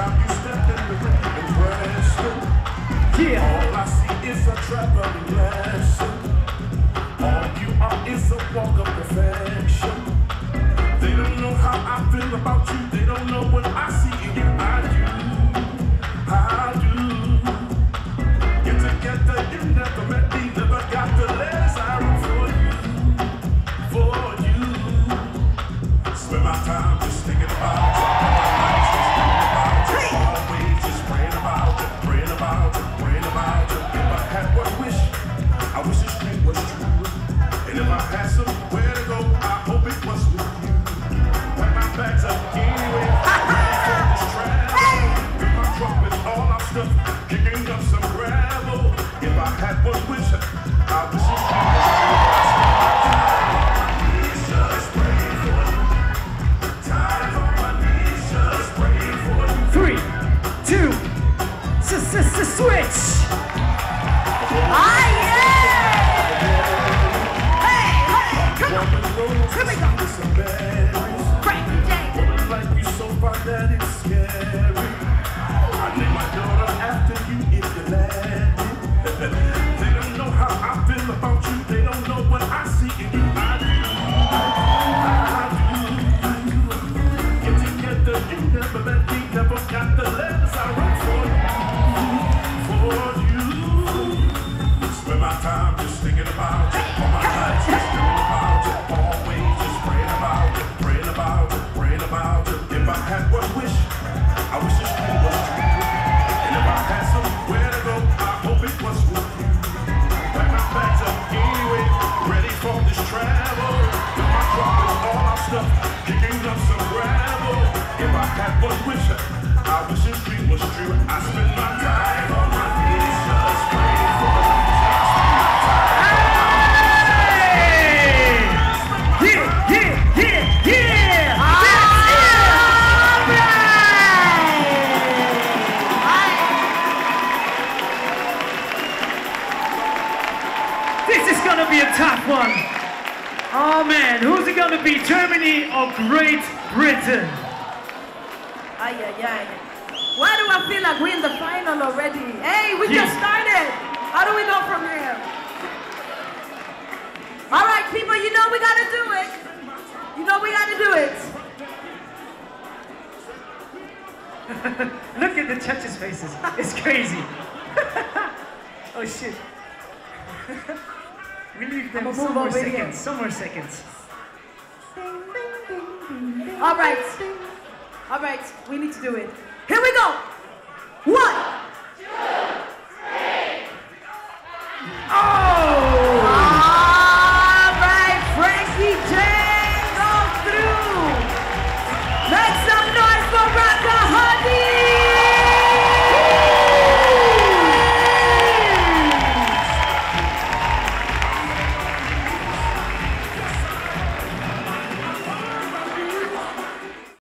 time you step in the ring and wrestle. Yeah. All I see is a traveling lesson. All you are is a walk of perfection. Switch. Ah, yeah! Hey, hey, come on. Here we go. Some bad Frankie like you so far that it's scary. I name my daughter after you if you let me. they don't know how I feel about you. They don't know what I see in you. I do. I do. Get together, you never met me, never got the letters I Oh man, who's it gonna be? Germany or Great Britain? Ay, ay, ay. Why do I feel like we're in the final already? Hey, we just started. How do we go from here? All right, people, you know we gotta do it. You know we gotta do it. Look at the judges' faces. It's crazy. oh shit. we leave them some more here. seconds. Some more seconds. All right. All right, we need to do it. Here we go.